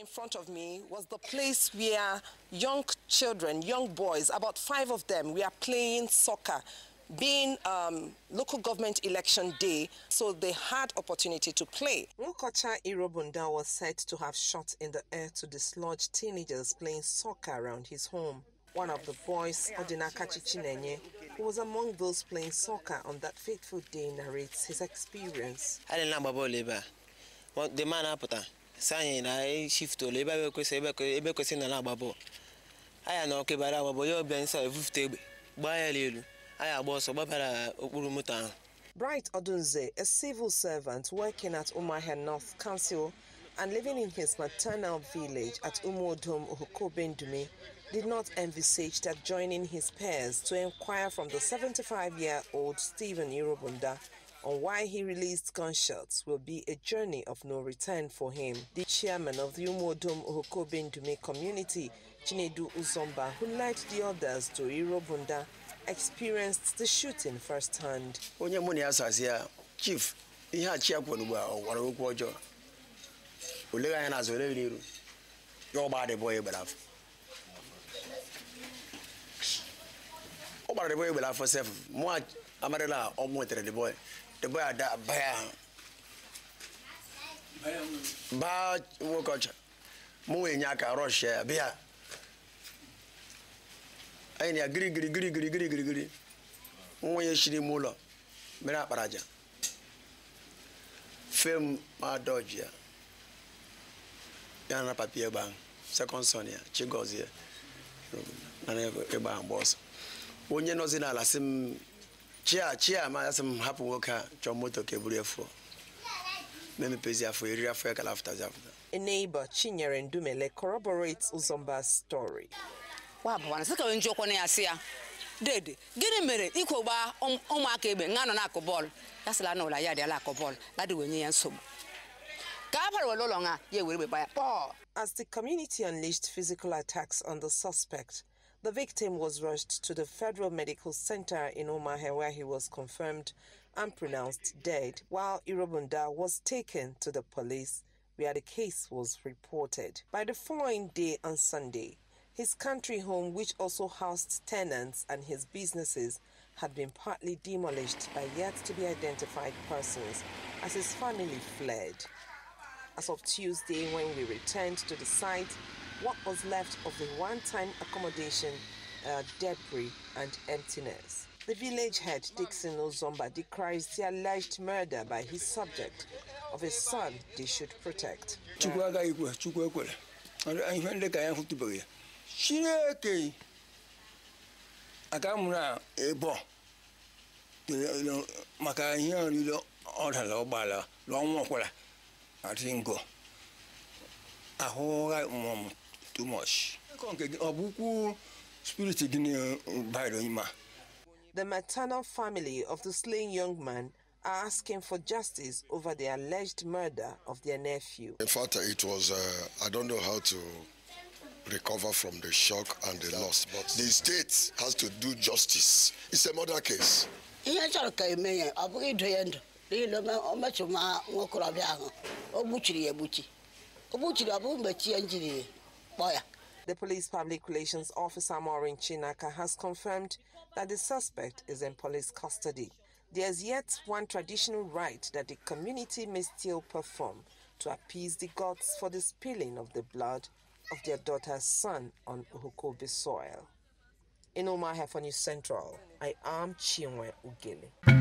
in front of me was the place where young children, young boys, about five of them, were playing soccer being um, local government election day, so they had opportunity to play. Nwokocha Irobunda was said to have shot in the air to dislodge teenagers playing soccer around his home. One of the boys, Odinakachi Chinenye, who was among those playing soccer on that fateful day, narrates his experience. anyị na-agba bọọlụ ebe a the man anyị na anyị shift olu ebe ebe kwesịrị ebe ebe kwesịrị na na-agba bọọlụ anyị na ọkụ ebara agba bọọlụ ya ọbịa nsọ efufute egbe gbaa ya elu anyị agba ọsọ gbabara okpuru moto ahụ. Bright Odunze, a civil servant working at Umahia North Council and living in his maternal village at Umuodum, Uhukobendumi, did not envisage that joining his peers to inquire from the 75-year-old Stephen Irobunda on why he released gunshots will be a journey of no return for him. The chairman of the Umuodum, Uhukobendumi community, Chinedu Uzomba, who led the others to Irobunda, experienced the shooting firsthand. ya ya chief ihe a chi ya kwuru ugbu a ọ gwara okwu ọjọọ o leghị anya n'azụ oleghị n'iru ya ọgba dị bọọ egbere afọ ọ gbara egbere afọ sef mụ amarịla ọ nwetara dị bọọ da baya da baya ba wokocha mu we nya ka rush ya bia ai ne giri giri giri giri giri giri giri. Nwa ya shiri mu lo. Mere akparaja fem ma ya. Ya na papi egba second son ya chigozie na e na egba ọsọ onye nọzi n'ala si m chia chia ma ya sị m hapụ nwoke a chọọ moto ka eburu fụọ memepezi afọ eriri afọ ya kala afụtazi afụta A neighbor, Chinyere Ndumele, corroborates Uzomba's story. wa abụwana sị ka onye njikwa na ya sị ya dede gịnị mere ikwe gbaa ụm- ụmụaka egbe nga nọ na-akụ bọọlụ ya sịla na ụla ya adịala akụ bọọlụ ladị wee nye ya nsogbu ka a bara were ụlọ nga ya ewere egbe gba ya pọọ As the community unleashed physical attacks on the suspect, the victim was rushed to the Federal Medical Center in Umuahia where he was confirmed and pronounced dead, while Irobunda was taken to the police where the case was reported. By the following day on Sunday, his country home, which also housed tenants and his businesses, had been partly demolished by yet to be identified persons as his family fled. As of Tuesday, when we returned to the site, what was left of the one time accommodation are debris and emptiness. The village head, Dixon Ozomba, decries the alleged murder by his subject of his son they should protect. maka ihe oriri ọ dara ụgbọala lụọ nwa ọkwara too much Nkọ nke gị, ọ bụ ukwu spirit gị na-baịrị ime a The maternal family of the slain young man are asking for justice over the alleged murder of their nephew. In fact, it was, uh, I don't know how to recover from the shock and the loss, but the state has to do justice. It's a murder case. The police public relations officer Maureen Chinaka has confirmed that the suspect is in police custody. There's yet one traditional rite that the community may still perform to appease the gods for the spilling of the blood of their daughter's son on Uhukobe soil. In Umuahia for News Central, I am Chinwe Ugele.